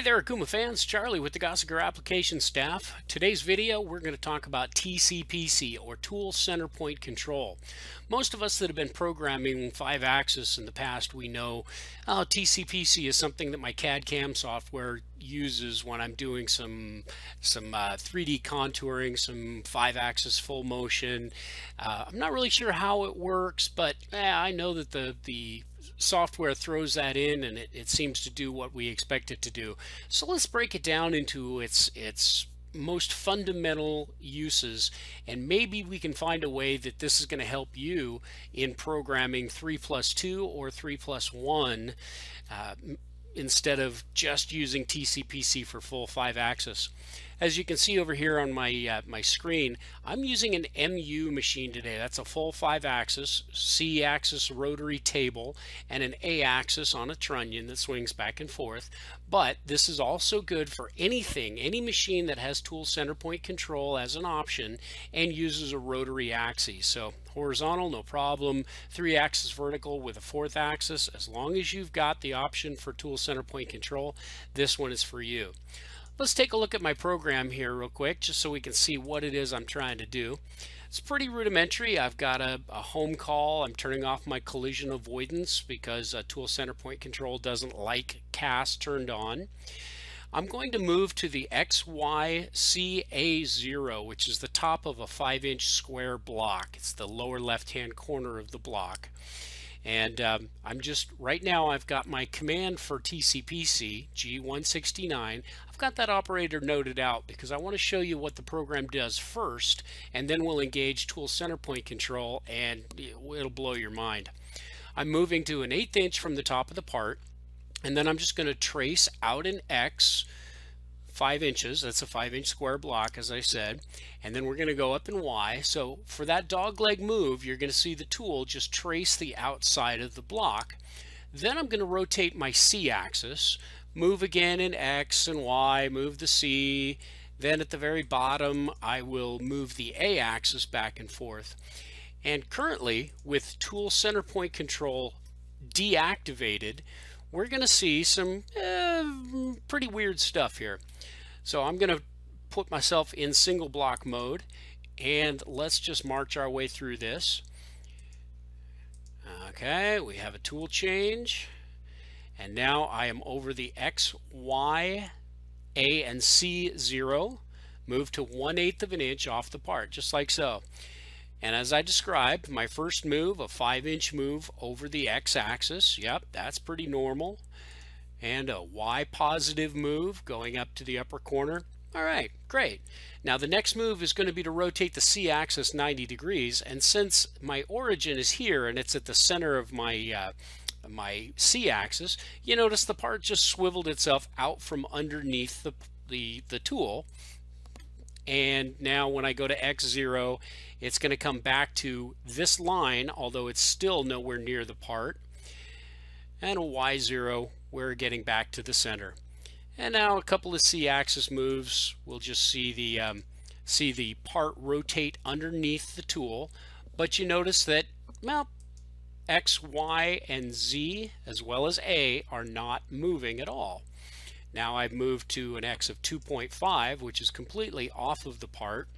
Hey there Okuma fans, Charlie with the Gosiger application staff. Today's video we're going to talk about TCPC or Tool Center Point Control. Most of us that have been programming 5-axis in the past we know oh, TCPC is something that my CAD CAM software uses when I'm doing some some uh, 3D contouring, some 5-axis full motion. Uh, I'm not really sure how it works but eh, I know that the the software throws that in and it, it seems to do what we expect it to do. So let's break it down into its its most fundamental uses and maybe we can find a way that this is going to help you in programming 3 plus 2 or 3 plus 1 uh, instead of just using TCPC for full 5 axis. As you can see over here on my uh, my screen, I'm using an MU machine today. That's a full 5 axis, C axis rotary table, and an A axis on a trunnion that swings back and forth. But this is also good for anything, any machine that has tool center point control as an option and uses a rotary axis. So horizontal, no problem. Three axis vertical with a fourth axis. As long as you've got the option for tool center point control, this one is for you. Let's take a look at my program here real quick just so we can see what it is I'm trying to do. It's pretty rudimentary. I've got a, a home call. I'm turning off my collision avoidance because uh, tool center point control doesn't like CAS turned on. I'm going to move to the XYCA0, which is the top of a 5-inch square block. It's the lower left-hand corner of the block. And um, I'm just, right now I've got my command for TCPC, G169. I've got that operator noted out because I want to show you what the program does first, and then we'll engage tool center point control and it'll blow your mind. I'm moving to an eighth inch from the top of the part, and then I'm just going to trace out an X five inches. That's a five inch square block, as I said. And then we're going to go up in Y. So for that dog leg move, you're going to see the tool just trace the outside of the block. Then I'm going to rotate my C axis, move again in X and Y, move the C. Then at the very bottom, I will move the A axis back and forth. And currently, with tool center point control deactivated, we're going to see some uh, pretty weird stuff here. So I'm going to put myself in single block mode and let's just march our way through this. Okay, we have a tool change and now I am over the X, Y, A, and C zero. Move to 1 8th of an inch off the part, just like so. And as I described, my first move, a 5 inch move over the X axis. Yep, that's pretty normal. And a Y positive move going up to the upper corner. All right, great. Now the next move is going to be to rotate the C axis 90 degrees. And since my origin is here and it's at the center of my uh, my C axis, you notice the part just swiveled itself out from underneath the, the, the tool and now when I go to X0 it's going to come back to this line although it's still nowhere near the part and a Y0 we're getting back to the center. And now a couple of C-axis moves. We'll just see the um, see the part rotate underneath the tool. But you notice that well X, Y, and Z as well as A are not moving at all now I've moved to an X of 2.5, which is completely off of the part.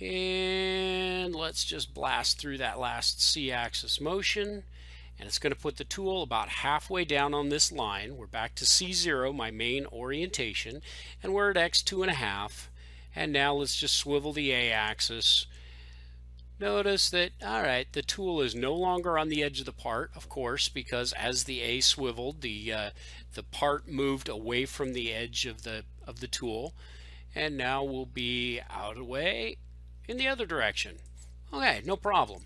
And let's just blast through that last C-axis motion. And it's going to put the tool about halfway down on this line. We're back to C0, my main orientation. And we're at X2.5. And now let's just swivel the A-axis notice that, all right, the tool is no longer on the edge of the part, of course, because as the A swiveled, the, uh, the part moved away from the edge of the, of the tool. And now we'll be out of the way in the other direction. Okay, no problem.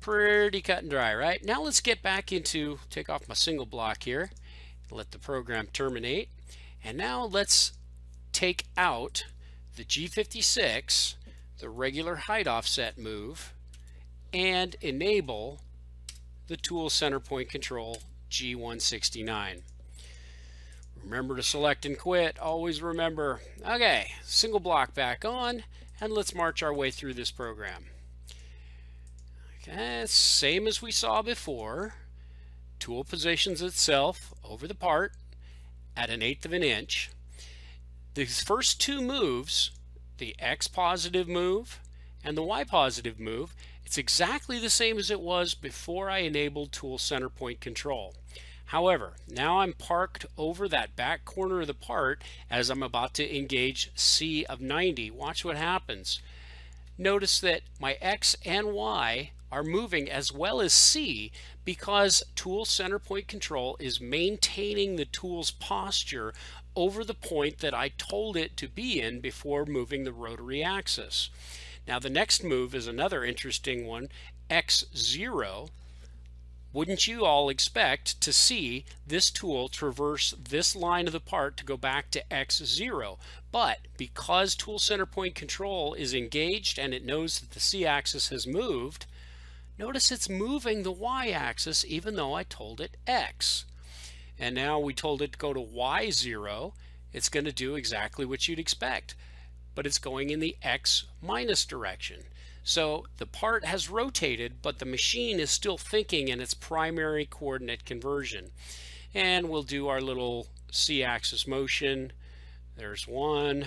Pretty cut and dry, right? Now let's get back into, take off my single block here, let the program terminate. And now let's take out the G56 the regular height offset move and enable the tool center point control G169. Remember to select and quit. Always remember. Okay, single block back on, and let's march our way through this program. Okay, same as we saw before. Tool positions itself over the part, at an eighth of an inch. These first two moves, the X positive move and the Y positive move, it's exactly the same as it was before I enabled tool center point control. However, now I'm parked over that back corner of the part as I'm about to engage C of 90. Watch what happens. Notice that my X and Y are moving as well as C because tool center point control is maintaining the tool's posture over the point that I told it to be in before moving the rotary axis. Now the next move is another interesting one, X0 wouldn't you all expect to see this tool traverse this line of the part to go back to X0? But because tool center point control is engaged and it knows that the C-axis has moved, notice it's moving the Y-axis even though I told it X. And now we told it to go to Y0, it's going to do exactly what you'd expect, but it's going in the X minus direction. So the part has rotated, but the machine is still thinking in its primary coordinate conversion. And we'll do our little c-axis motion. There's one.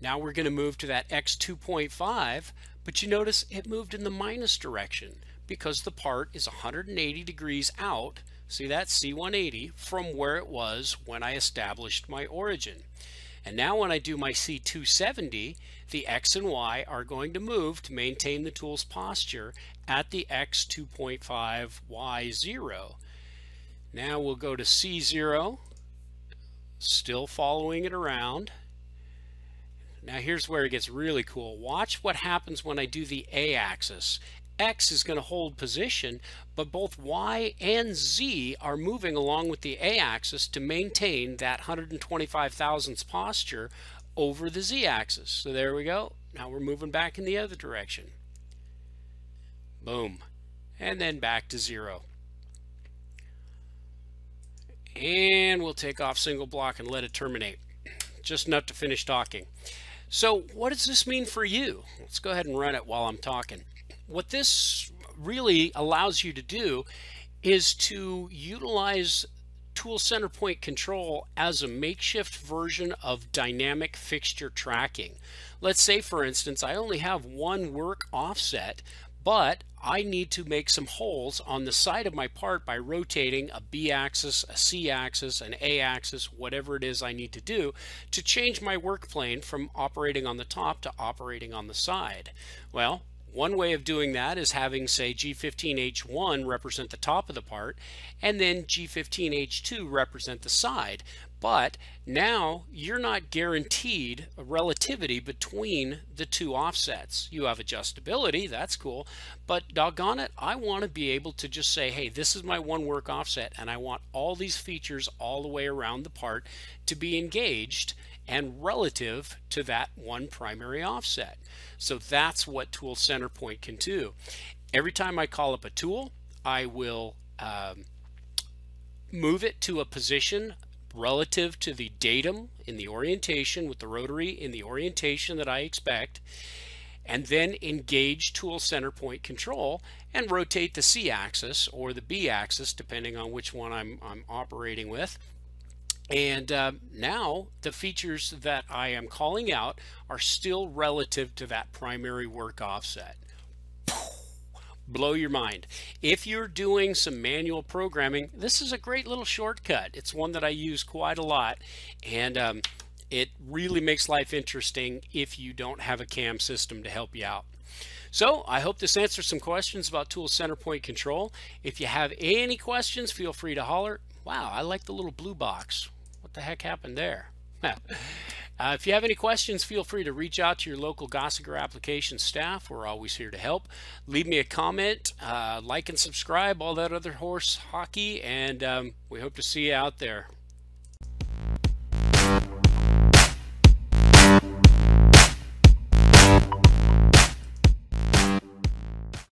Now we're going to move to that x 2.5, but you notice it moved in the minus direction because the part is 180 degrees out, see that C180, from where it was when I established my origin. And now when I do my C270, the X and Y are going to move to maintain the tool's posture at the X 2.5, Y 0. Now we'll go to C0, still following it around. Now here's where it gets really cool. Watch what happens when I do the A axis. X is going to hold position, but both Y and Z are moving along with the A axis to maintain that 125 thousandths posture over the Z axis. So there we go. Now we're moving back in the other direction. Boom. And then back to zero. And we'll take off single block and let it terminate. Just enough to finish talking. So what does this mean for you? Let's go ahead and run it while I'm talking what this really allows you to do is to utilize tool center point control as a makeshift version of dynamic fixture tracking. Let's say for instance I only have one work offset but I need to make some holes on the side of my part by rotating a B axis, a C axis, an A axis, whatever it is I need to do to change my work plane from operating on the top to operating on the side. Well, one way of doing that is having, say, G15H1 represent the top of the part, and then G15H2 represent the side. But now you're not guaranteed a relativity between the two offsets. You have adjustability, that's cool, but doggone it, I want to be able to just say, hey, this is my one work offset, and I want all these features all the way around the part to be engaged and relative to that one primary offset. So that's what tool center point can do. Every time I call up a tool, I will um, move it to a position relative to the datum in the orientation with the rotary in the orientation that I expect and then engage tool center point control and rotate the C axis or the B axis depending on which one I'm, I'm operating with and uh, now the features that I am calling out are still relative to that primary work offset. Blow your mind. If you're doing some manual programming, this is a great little shortcut. It's one that I use quite a lot and um, it really makes life interesting if you don't have a CAM system to help you out. So I hope this answers some questions about tool center point control. If you have any questions, feel free to holler. Wow, I like the little blue box. What the heck happened there? uh, if you have any questions, feel free to reach out to your local Gosiger application staff. We're always here to help. Leave me a comment, uh, like and subscribe, all that other horse hockey, and um, we hope to see you out there.